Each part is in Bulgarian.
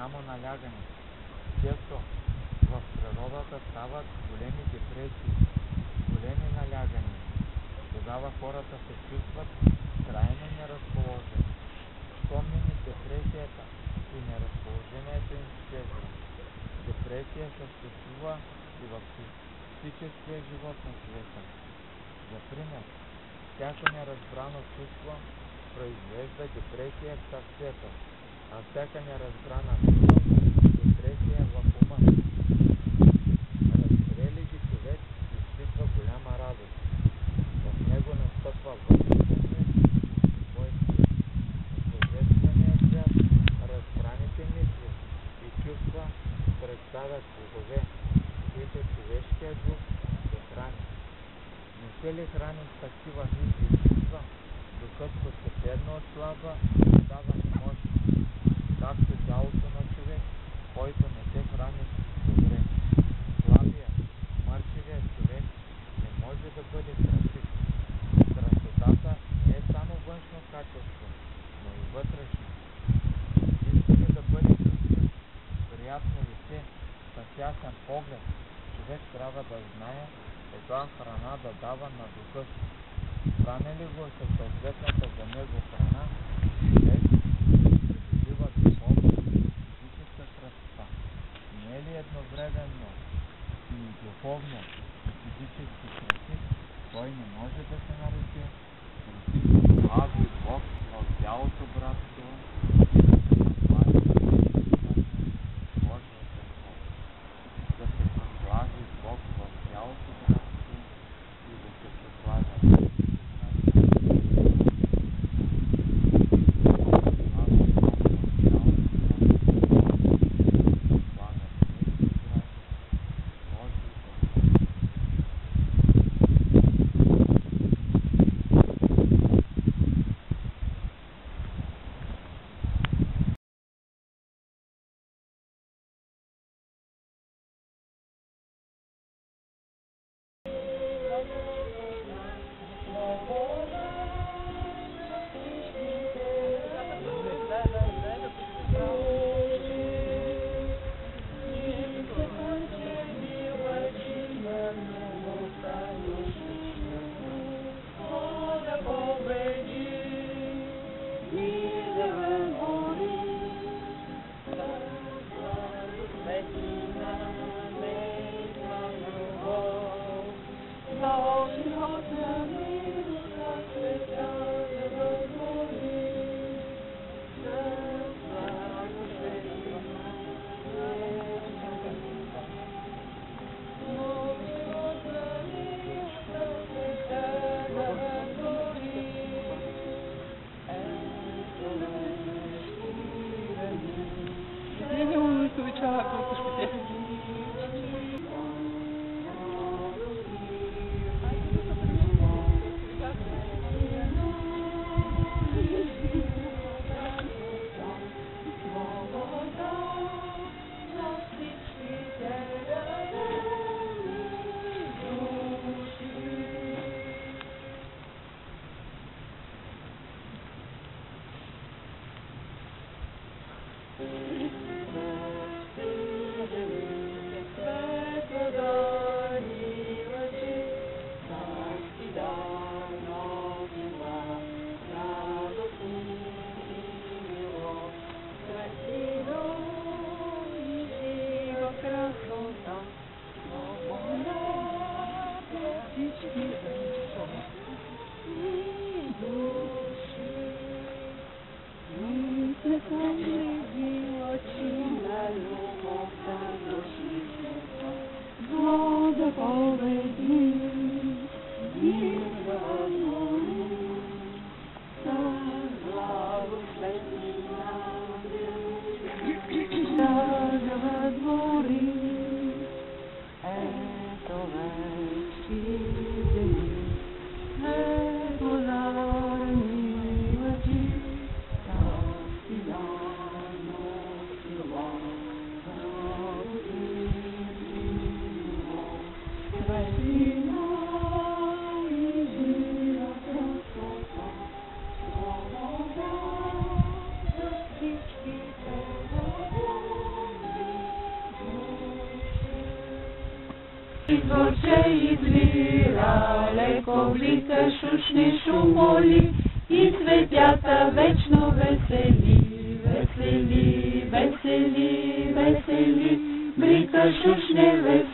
голямо налягане. често в природата стават големи депресии големи налягания. тогава хората се чувстват крайно неразположени. мине депресията и неразположението им изчезва. депресия съществува и в психическия живот на човека. За пример, всяко неразбрано чувство произвежда депресия в сърцето, а всяка неразбрана мисъл – депресия в ума. Разбере ги човек изпитва голяма радост. В него настъпва вътрешен мир и спокойствие. В божествения свят разбраните мисли и чувства представят плодове, които човешкият дух се храни. Не се ли храни с такива мисли и чувства, духът постепенно отслабва става немощен, както тялото на човек, който не се храни добре. Слабият, мъртвият човек не може да бъде красив. Красотата не е само външно качество, но и вътрешно. Иска ли да бъде красив, приятно лице, с ясен поглед, човек трябва да знае каква храна да дава на духа си. Храни ли го със съответната за него храна, човек придобива духовна и физическа красота. Не е ли едновременно и духовно и физически красив, той не може да Thank you. always. Згорче извира, леко блика шушни шумоли, і цветята вечно веселі, веселі, веселі, веселі, блика шушне веселі,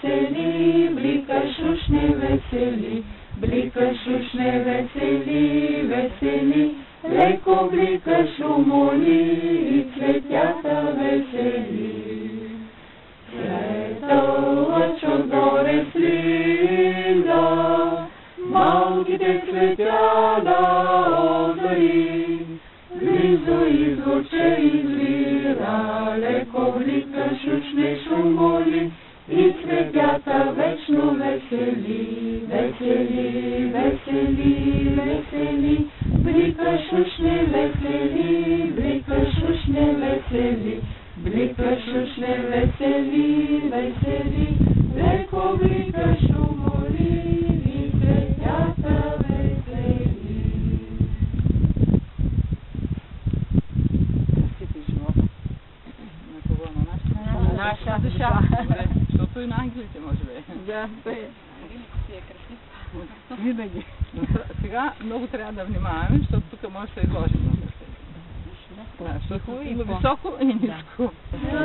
весели, весели, весели, весели, блика шушне весели, блика шушне весели, блика шушне весели, весели, леко блика шумоли, и цветята весели. Красити живота. На кого? На нашата? На нашата Да, бе. Винаги. Сега много трябва да внимаваме, защото тук може да се изложим много. Да, защото има високо и ниско. Всякъде